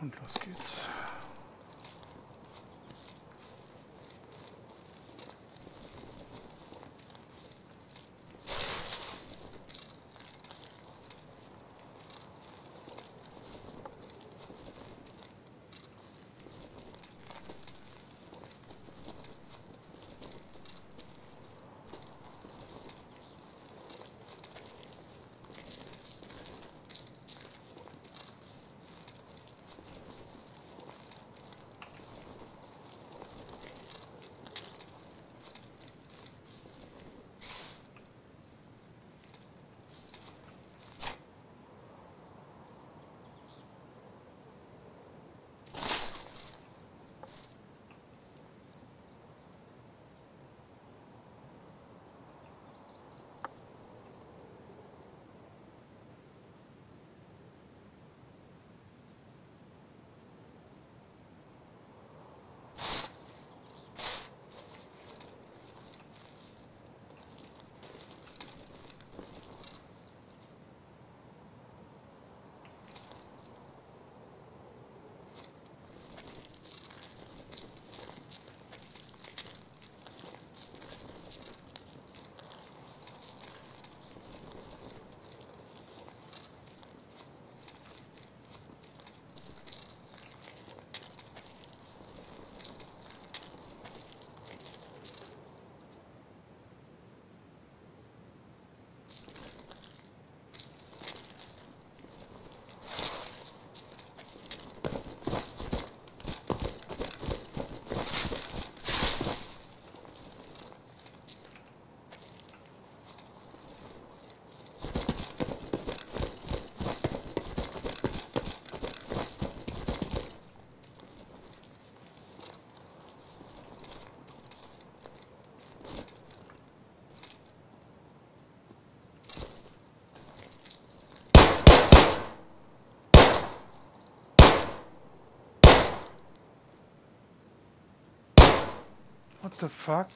Und los geht's. What the fuck?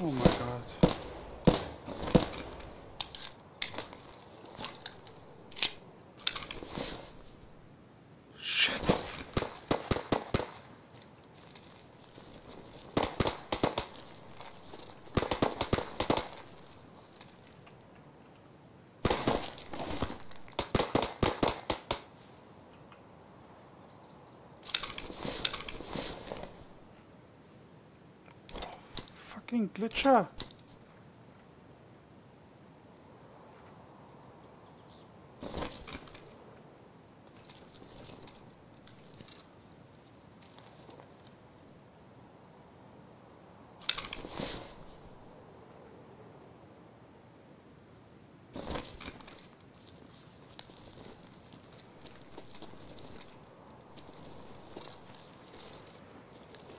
Oh my Fucking Glitcher.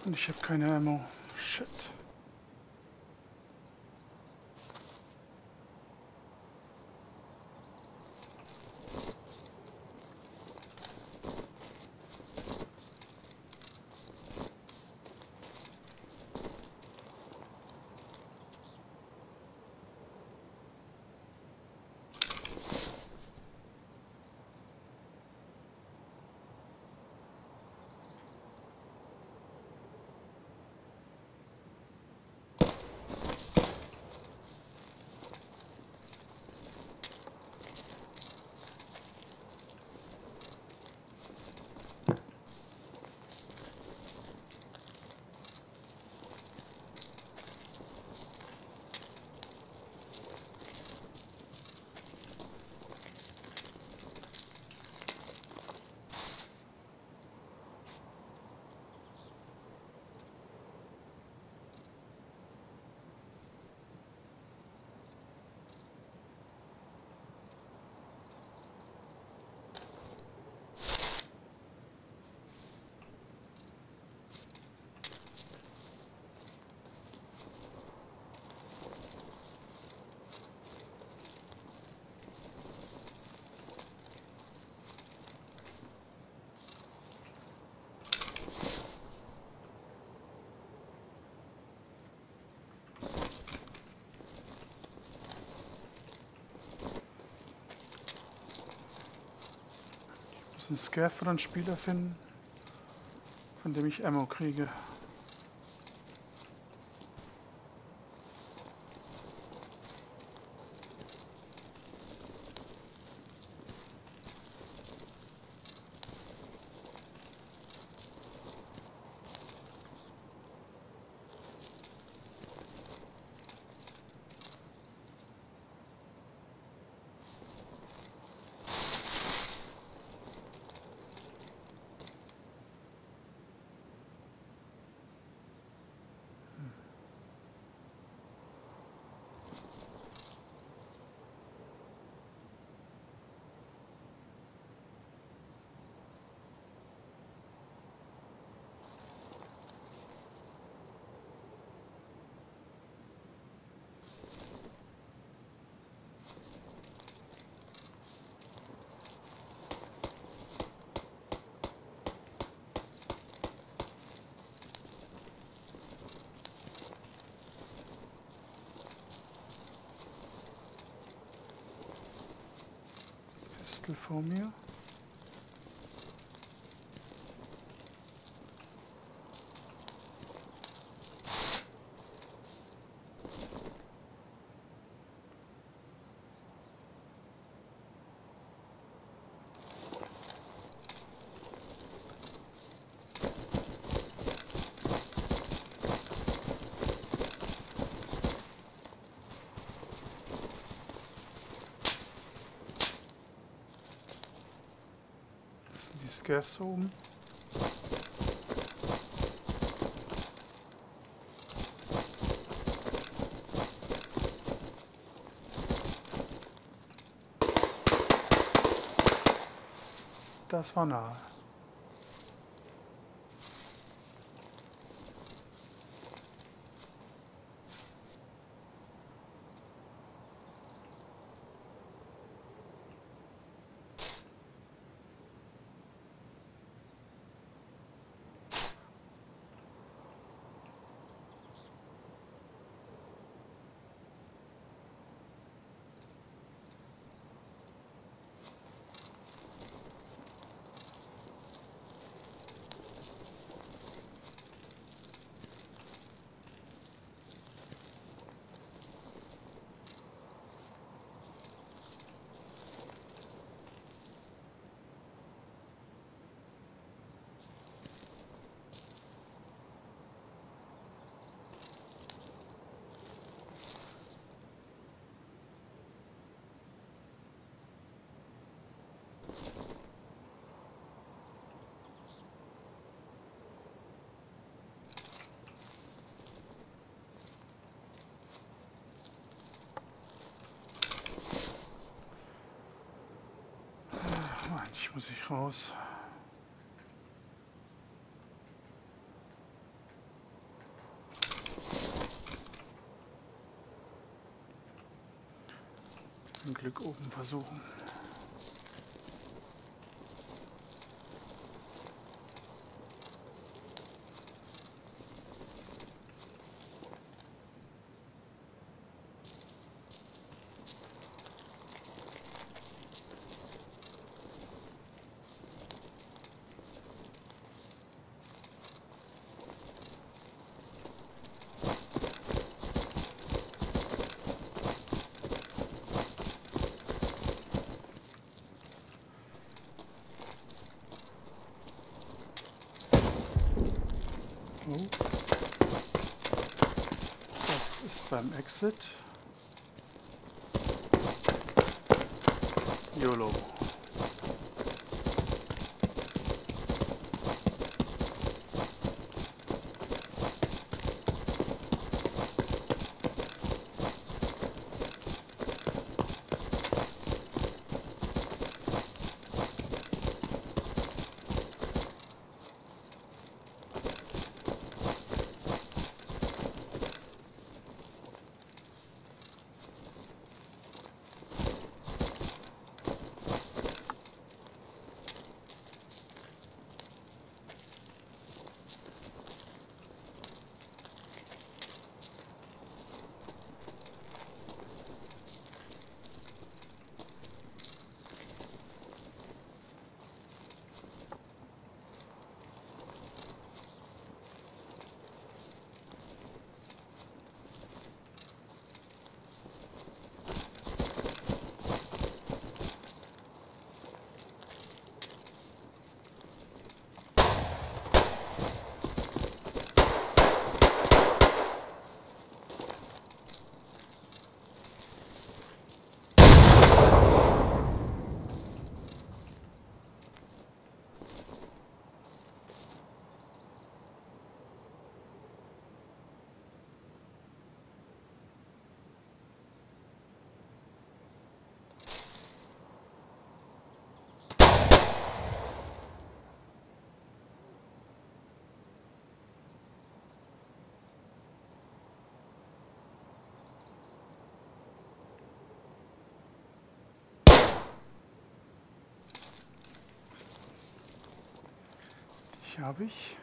Und ich habe keine Ammo. Shit. Einen einen Spieler finden, von dem ich Ammo kriege. Pistel vor mir. Scavs oben. Das war nahe. Eigentlich muss ich raus. Ein Glück oben versuchen. Oh. Das ist beim Exit. YOLO. Habe ich.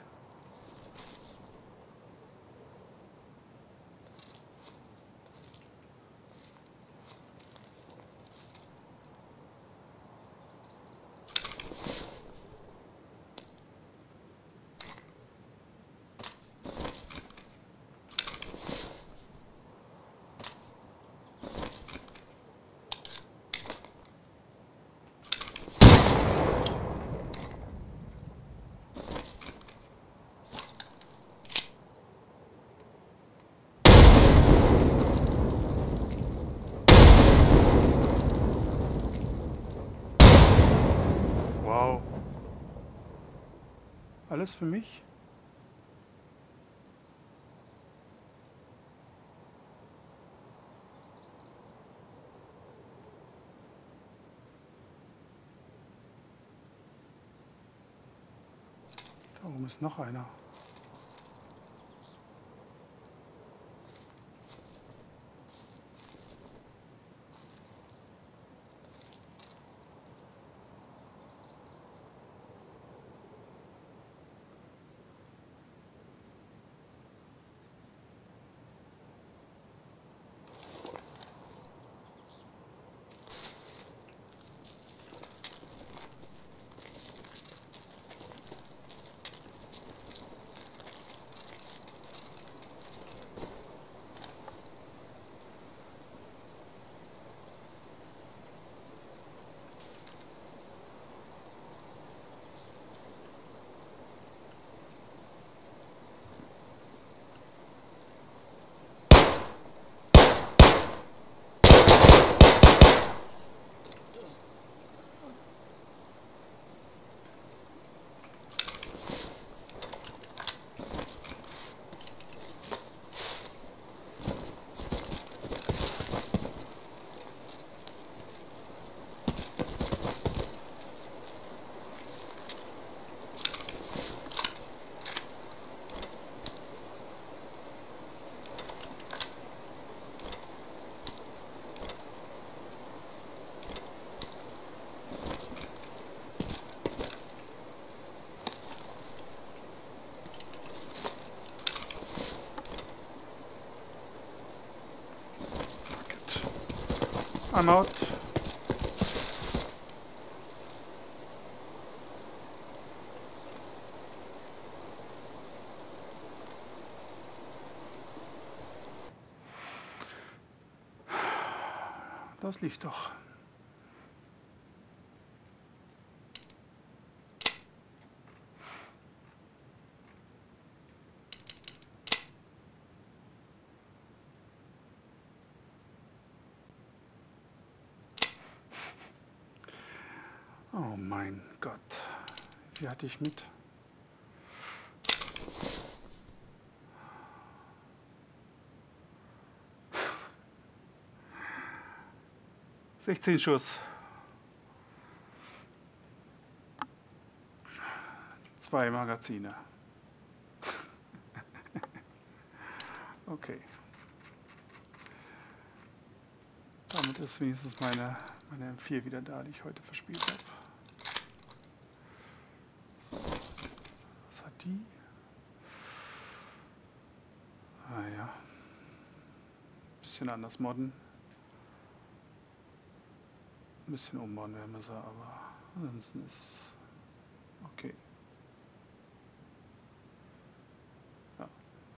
Alles für mich? Da oben ist noch einer. I'm out. Das lief doch. Oh mein Gott. Wie hatte ich mit? Sechzehn Schuss. Zwei Magazine. okay. Damit ist wenigstens meine, meine M4 wieder da, die ich heute verspielt habe. anders modden. Ein bisschen umbauen werden wir sie, aber ansonsten ist okay.